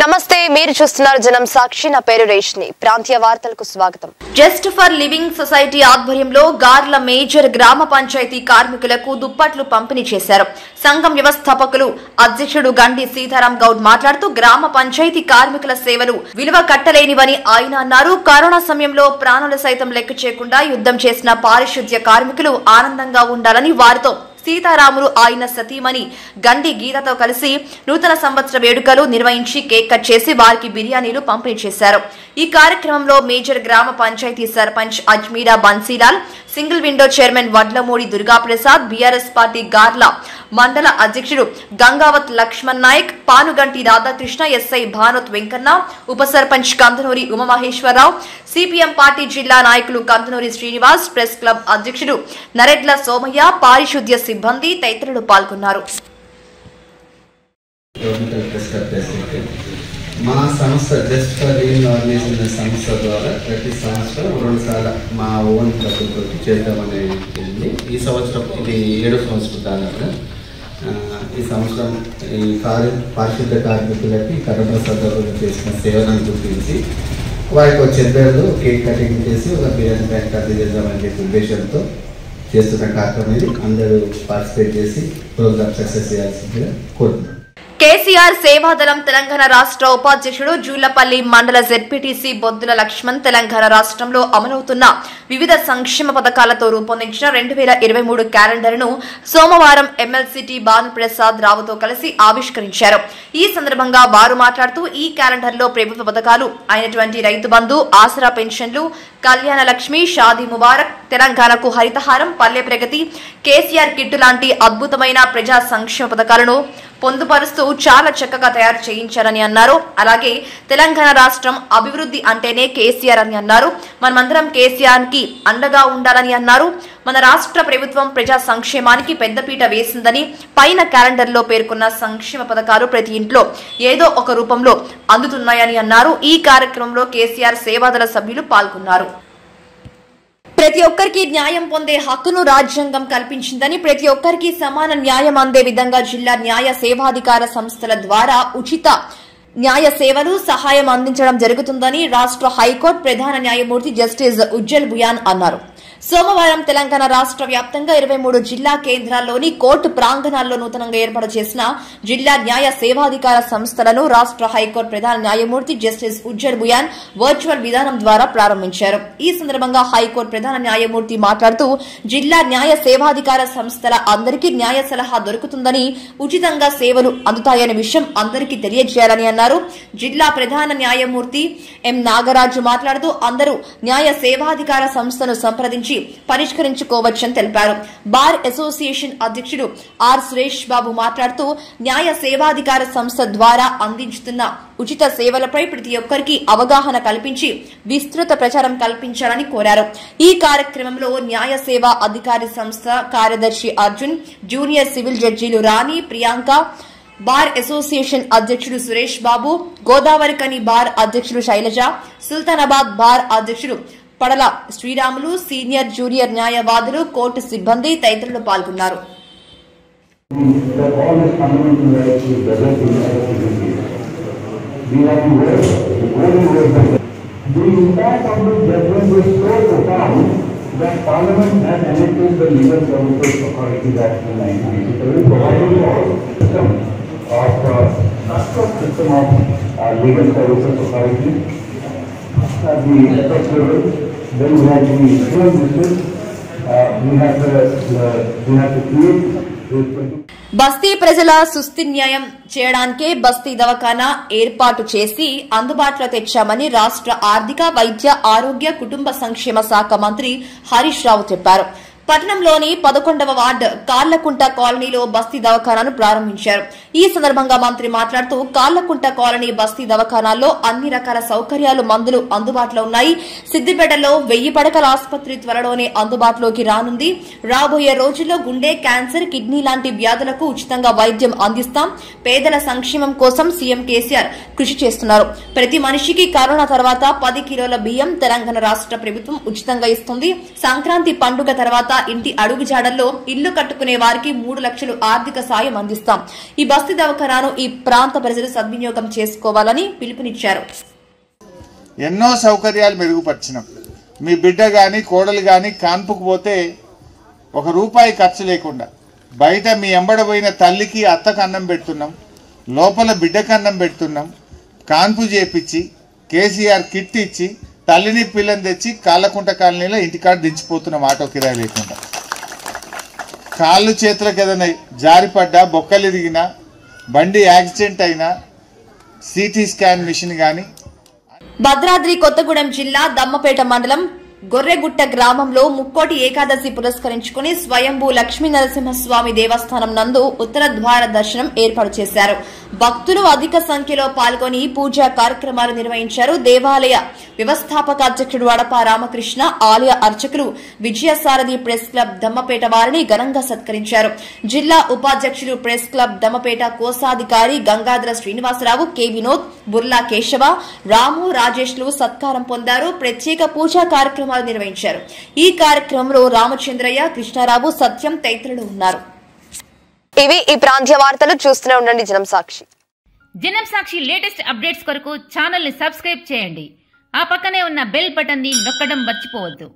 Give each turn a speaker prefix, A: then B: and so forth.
A: నమస్తే మీరు చూస్తున్నారు జనం సాక్షి. నా పేరు రేష్ని. ప్రాంతీయ వార్తలకు స్వాగతం.
B: జస్ట్ ఫర్ లివింగ్ సొసైటీ ఆధ్వర్యంలో గార్ల మేజర్ గ్రామ పంచాయతీ కార్మికులకు దుప్పట్లు పంపిణీ చేశారు. సంఘం వ్యవస్థాపకులు అధ్యక్షుడు గండి సీతారాం గౌడ్ మాట్లాడుతూ గ్రామ పంచాయతీ కార్మికుల సేవలు విలువ కట్టలేనివని ఆయన అన్నారు. కరోనా సమయంలో ప్రాణులు సైతం లెక్క చేయకుండా యుద్ధం చేసిన పారిశుద్ధ్య కార్మికులు ఆనందంగా ఉండాలని వారితో సీతారాములు ఆయన సతీమణి గండి గీతతో కలిసి నూతన సంవత్సర వేడుకలు నిర్వహించి కేక్ కట్ చేసి వారికి బిర్యానీలు పంపిణీ చేశారు. ఈ కార్యక్రమంలో మేజర్ గ్రామ panchayat sarpanch Ajmeera Bansilal single window chairman Vadlamudi Durgaprasad BRS party Garla మండల అధ్యక్షుడు గంగావత్ లక్ష్మణ్ నాయక్ పానుగంటి రాధాకృష్ణ ఎస్ఐ భానుత్ వెంకన్న ఉప సర్పంచ్ కందనూరి ఉమామహేశ్వరరావు సిపిఎం పార్టీ జిల్లా నాయకులు కందనూరి శ్రీనివాస్ ప్రెస్ క్లబ్ అధ్యక్షుడు నరెడ్ల సోమయ్య పారిశుద్ధ్య సిబ్బంది తదితరులు పాల్గొన్నారు.
C: మా సంస్థ జస్ట్ ఫర్ లివింగ్ ఆర్గనైజేషన్ సంస్థ ద్వారా ప్రతి సంవత్సరం రెండు సార్లు మా ఓన్ డబ్బులతో చేద్దామని ఉంది ఈ సంవత్సరం ఇది ఏడో సంవత్సరం దాదాపు. ఈ సంవత్సరం ఈ కార్య పారిశుద్ధ కార్మికులకి కరోనా సందర్భంలో చేసిన సేవలను గుర్తించి వారికి ఒక చెద్దరు కేక్ కటింగ్ చేసి ఒక బిర్యానీ ప్యాక్ అందజేద్దామని చెప్పి ఉద్దేశంతో చేస్తున్న కార్యక్రమం ఇది. అందరూ పార్టిసిపేట్ చేసి ప్రోగ్రామ్ సక్సెస్ చేయాల్సిందిగా కోరుతున్నాను
B: కేసీఆర్ సేవాదళం తెలంగాణ రాష్ట్ర ఉపాధ్యక్షుడు జూలపల్లి మండల జెడ్పీటీసీ బొద్దుల లక్ష్మణ్ తెలంగాణ రాష్ట్రంలో అమలవుతున్న వివిధ సంక్షేమ పథకాలతో రూపొందించిన రెండు వేల ఇరవై మూడు క్యాలెండర్ను సోమవారం ఎమ్మెల్సీటీ భానుప్రసాద్ రావుతో కలిసి ఆవిష్కరించారు. ఈ సందర్భంగా వారు మాట్లాడుతూ ఈ క్యాలెండర్లో ప్రభుత్వ పథకాలు అయినటువంటి రైతు బంధు ఆసరా పెన్షన్లు కళ్యాణ లక్ష్మి షాదీ ముబారక్ తెలంగాణకు హరితహారం పల్లె ప్రగతి కేసీఆర్ కిట్టు లాంటి అద్భుతమైన ప్రజా సంక్షేమ పథకాలను పొందుపరుస్తూ చాలా చక్కగా తయారు చేయించారని అన్నారు. అలాగే తెలంగాణ రాష్ట్రం అభివృద్ధి అంటేనే కేసీఆర్ అని అన్నారు. మనమందరం కేసీఆర్కి అండగా ఉండాలని అన్నారు. మన రాష్ట్ర ప్రభుత్వం ప్రజా సంక్షేమానికి పెద్దపీట వేసిందని పైన క్యాలెండర్లో పేర్కొన్న సంక్షేమ పథకాలు ప్రతి ఇంట్లో ఏదో ఒక రూపంలో అందుతున్నాయని అన్నారు. ఈ కార్యక్రమంలో కేసీఆర్ సేవాదళ సభ్యులు పాల్గొన్నారు. ప్రతి ఒక్కరికి న్యాయం పొందే హక్కును రాజ్యాంగం కల్పించిందని ప్రతి ఒక్కరికి సమాన న్యాయం అందే విధంగా జిల్లా న్యాయ సేవాధికార సంస్థల ద్వారా ఉచిత న్యాయ సేవలు సహాయం అందించడం జరుగుతుందని రాష్ట్ర హైకోర్టు ప్రధాన న్యాయమూర్తి జస్టిస్ ఉజ్జల్ బుయాన్ అన్నారు. సోమవారం తెలంగాణ రాష్ట్ర వ్యాప్తంగా ఇరవై మూడు జిల్లా కేంద్రాల్లోని కోర్టు ప్రాంగణాల్లో నూతనంగా ఏర్పాటు చేసిన జిల్లా న్యాయ సేవాధికార సంస్థలను రాష్ట్ర హైకోర్టు ప్రధాన న్యాయమూర్తి జస్టిస్ ఉజ్జర్ బుయాన్ వర్చువల్ విధానం ద్వారా ప్రారంభించారు. ఈ సందర్భంగా హైకోర్టు ప్రధాన న్యాయమూర్తి మాట్లాడుతూ జిల్లా న్యాయ సేవాధికార సంస్థల అందరికీ న్యాయ సలహా దొరుకుతుందని ఉచితంగా సేవలు అందుతాయనే విషయం అందరికీ తెలియజేయాలని అన్నారు. జిల్లా ప్రధాన న్యాయమూర్తి ఎం నాగరాజు మాట్లాడుతూ అందరూ న్యాయ సేవాధికార సంస్థను సంప్రదించారు నుంచి పరిష్కరించుకోవచ్చని తెలిపారు. బార్ అసోసియేషన్ అధ్యక్షుడు ఆర్ సురేష్ బాబు మాట్లాడుతూ న్యాయ సేవాధికార సంస్థ ద్వారా అందించుతున్న ఉచిత సేవలపై ప్రతి ఒక్కరికి అవగాహన కల్పించి విస్తృత ప్రచారం కల్పించాలని కోరారు. ఈ కార్యక్రమంలో న్యాయ సేవా అధికారి సంస్థ కార్యదర్శి అర్జున్ జూనియర్ సివిల్ జడ్జీలు రాణి ప్రియాంక బార్ అసోసియేషన్ అధ్యక్షుడు సురేష్ బాబు గోదావరికని బార్ అధ్యక్షుడు శైలజ సుల్తానాబాద్ బార్ అధ్యక్షుడు పడల శ్రీరాములు సీనియర్ జూనియర్ న్యాయవాదులు కోర్టు సిబ్బంది తదితరులు పాల్గొన్నారు
D: that all these fundamental rights will develop in our society. We have to work, the only way that the impact of the judgment was so profound that Parliament has enacted the Legal Services Authorities Act in 1987, providing for system of uh, national system of uh, legal services authority
B: బస్తీ ప్రజల సుస్థి న్యాయం చేయడానికే బస్తీ దవాఖానా ఏర్పాటు చేసి అందుబాటులో తెచ్చామని రాష్ట ఆర్థిక వైద్య ఆరోగ్య కుటుంబ సంక్షేమ శాఖ మంత్రి హరీష్ రావు చెప్పారు. పట్టణంలోని పదకొండవ వార్డు కార్లకుంట కాలనీలో బస్తీ దవాఖానాను ప్రారంభించారు. ఈ సందర్భంగా మంత్రి మాట్లాడుతూ కార్లకుంట కాలనీ బస్తీ దవాఖానాల్లో అన్ని రకాల సౌకర్యాలు మందులు అందుబాటులో ఉన్నాయి. సిద్దిపేటలో వెయ్యి పడకల ఆసుపత్రి త్వరలోనే అందుబాటులోకి రానుంది. రాబోయే రోజుల్లో గుండె క్యాన్సర్ కిడ్నీ లాంటి వ్యాధులకు ఉచితంగా వైద్యం అందిస్తాం. పేదల సంక్షేమం కోసం సీఎం కేసీఆర్ కృషి చేస్తున్నారు. ప్రతి మనిషికి కరోనా తర్వాత పది కిలోల బియ్యం తెలంగాణ రాష్ట్ర ప్రభుత్వం ఉచితంగా ఇస్తుంది. సంక్రాంతి పండుగ తర్వాత ఇంటి అడుగుజాడల్లో ఇల్లు కట్టుకునే వారికి మూడు లక్షలు ఆర్థిక సాయం అందిస్తాం. ఈ బస్తీ దవాఖానాను ఈ ప్రాంత ప్రజలు సద్వినియోగం చేసుకోవాలని పిలుపునిచ్చారు.
E: ఎన్నో సౌకర్యాలు మెరుగుపరిచినాం మీ బిడ్డ కానీ కోడలు కానీ కాన్పుకు పోతే ఒక రూపాయి ఖర్చు లేకుండా బయట మీ ఎంబడబోయిన తల్లికి అత్తకు అన్నం పెడుతున్నాం లోపల బిడ్డకు అన్నం పెడుతున్నాం కాన్పు చేపించి కేసీఆర్ కిట్ ఇచ్చి తల్లిని పిల్లని తెచ్చి కాళ్ళకుంట కాలనీలో ఇంటికాడ దించిపోతున్నాం ఆటో కిరాయి లేకుండా. కాళ్ళు చేతులకు ఏదైనా జారిపడ్డా బొక్కలు ఇరిగినా బండి యాక్సిడెంట్ అయినా సిటీ స్కాన్ మిషన్ కానీ
B: భద్రాద్రి కొత్తగూడెం జిల్లా దమ్మపేట మండలం గొర్రెగుట్ట గ్రామంలో ముక్కోటి ఏకాదశి పురస్కరించుకుని స్వయంభూ లక్ష్మీ నరసింహస్వామి దేవస్థానం నందు ఉత్తర ద్వార దర్శనం ఏర్పాటు చేశారు. భక్తులు అధిక సంఖ్యలో పాల్గొని పూజా కార్యక్రమాలు నిర్వహించారు. దేవాలయ వ్యవస్థాపక అధ్యక్షుడు అడప రామకృష్ణ ఆలయ అర్చకులు విజయసారథి ప్రెస్ క్లబ్ దమ్మపేట వారిని ఘనంగా సత్కరించారు. జిల్లా ఉపాధ్యక్షులు ప్రెస్ క్లబ్ దమ్మపేట కోశాధికారి గంగాధర శ్రీనివాసరావు కె వినోద్ బుర్లా కేశవ రాము రాజేష్లు సత్కారం పొందారు. ప్రత్యేక పూజా కార్యక్రమాలు నిర్వహించారు. ఈ కార్యక్రమంలో రామచంద్రయ్య కృష్ణారావు సత్యం తదితరులు ఉన్నారు.
A: ఇవి ఈ ప్రాంతీయ వార్తలు. చూస్తూనే ఉండండి జనం సాక్షి.
F: జనం సాక్షి లేటెస్ట్ అప్డేట్స్ కొరకు ఛానల్ని సబ్స్క్రైబ్ చేయండి. ఆ పక్కనే ఉన్న బెల్ బటన్ని నొక్కడం మర్చిపోవద్దు.